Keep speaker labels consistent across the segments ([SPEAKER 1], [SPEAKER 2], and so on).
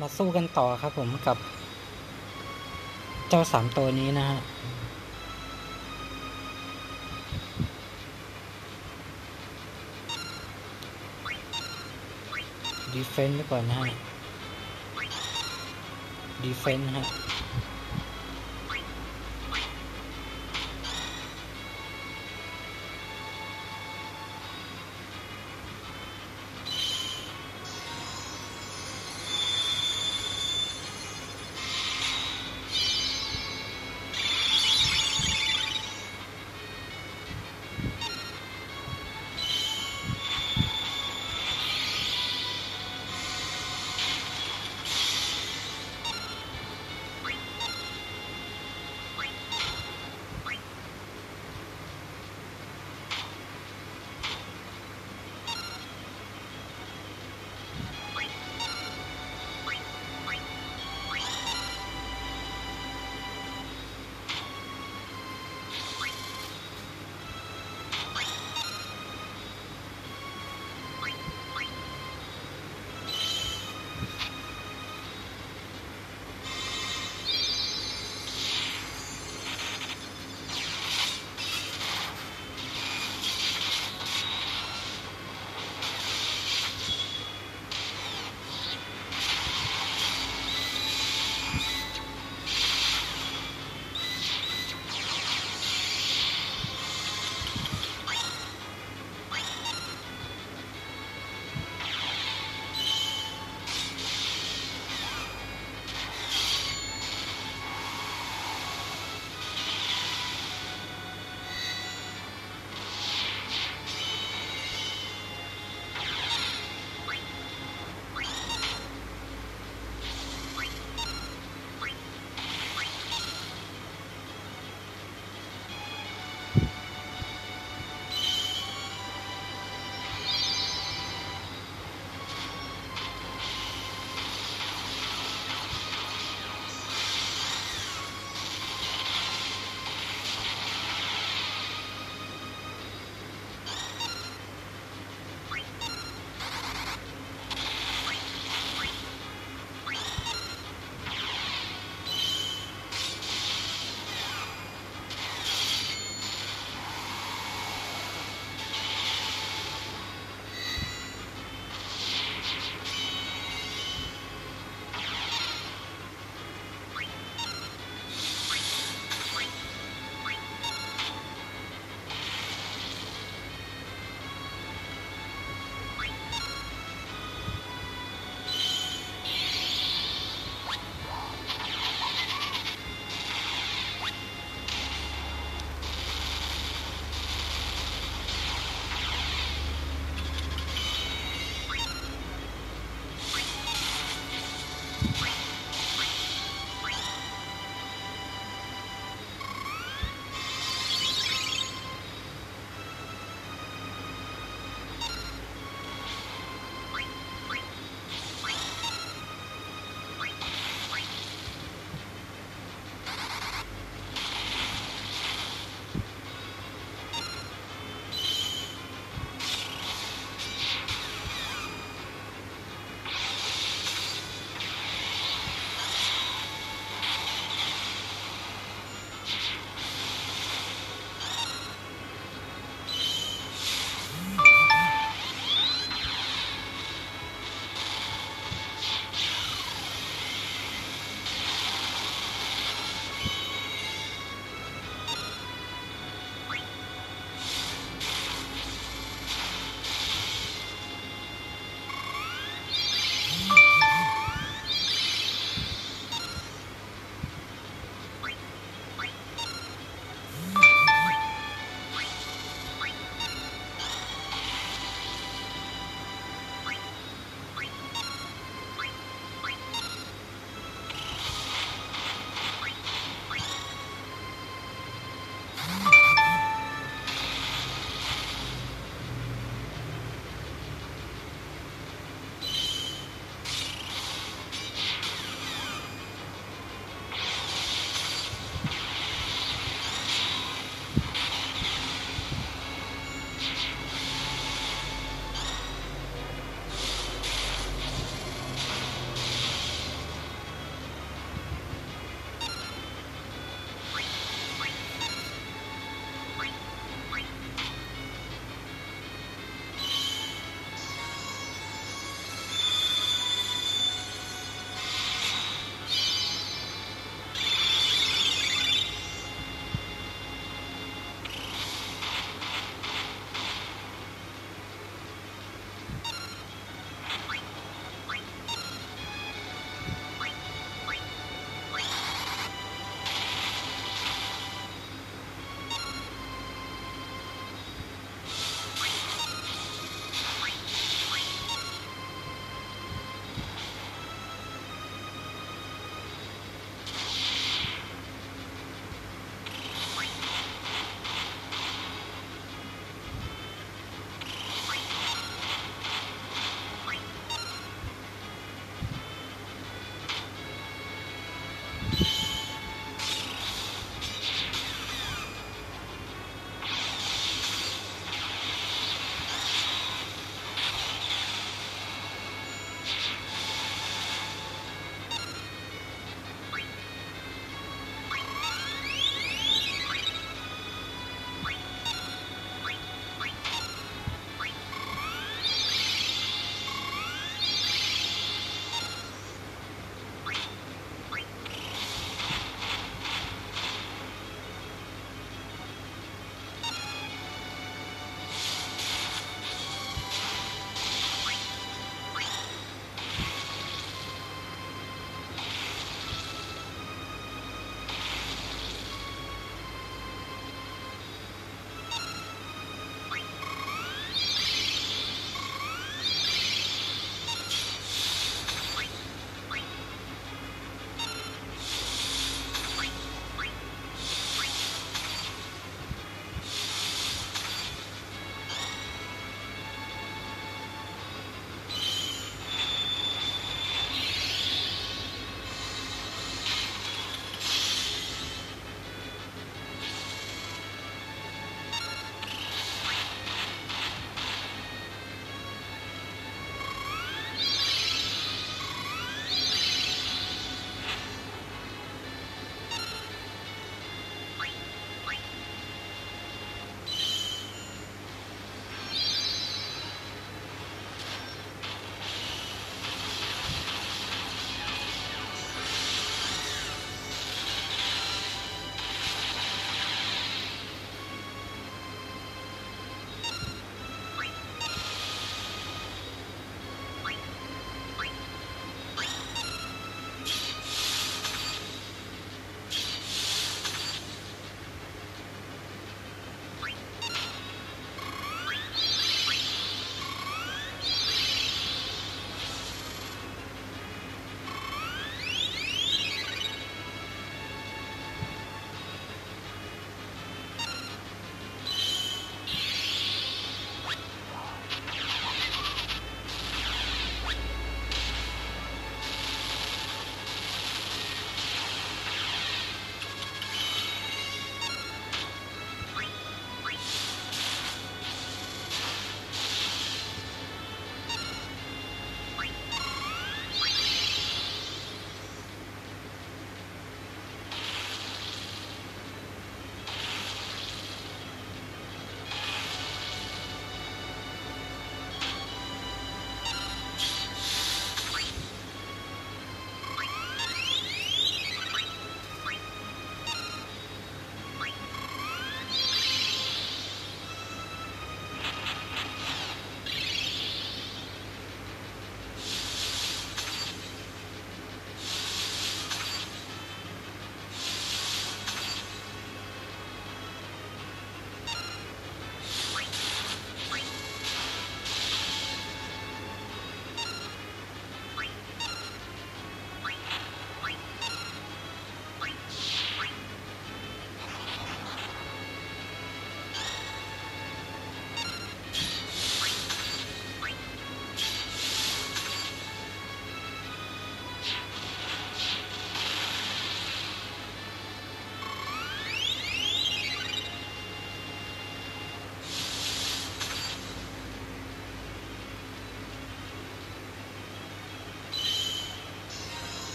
[SPEAKER 1] มาสู้กันต่อครับผมกับ เจ้าสามตัวนี้นะฮะดีเฟนต์ไปก่อนนะฮะดีเฟนต์ฮะ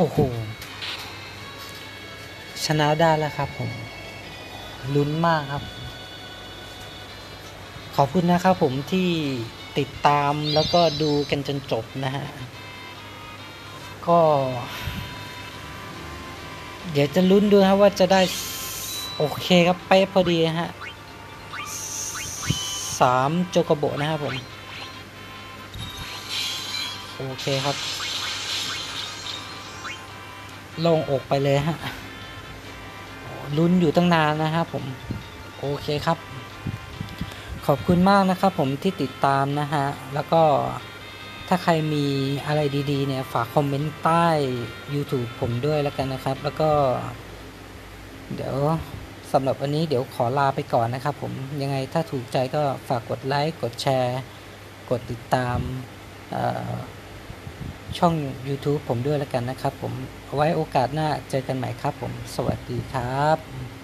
[SPEAKER 1] โอ้โห ชนะได้แล้วครับผม ลุ้นมากครับ ขอบคุณนะครับผมที่ติดตามแล้วก็ดูกันจนจบนะฮะ ก็ เดี๋ยวจะลุ้นดูครับว่าจะได้ โอเคครับเป๊ะพอดีฮะสามโจกโบนะครับผม โอเคครับ โล่งอกไปเลยฮะลุ้นอยู่ตั้งนานนะครับผม โอเคครับ ขอบคุณมากนะครับผมที่ติดตามนะฮะ แล้วก็ถ้าใครมีอะไรดีๆเนี่ย ฝากคอมเมนต์ใต้ YouTube ผมด้วยแล้วกันนะครับ แล้วก็ เดี๋ยวสำหรับวันนี้เดี๋ยวขอลาไปก่อนนะครับผม ยังไงถ้าถูกใจก็ฝากกดไลค์ กดแชร์ กดติดตามเอ่อ ช่อง YouTube ผมด้วยแล้วกันนะครับผม ไว้โอกาสหน้าเจอกันใหม่ครับผม สวัสดีครับ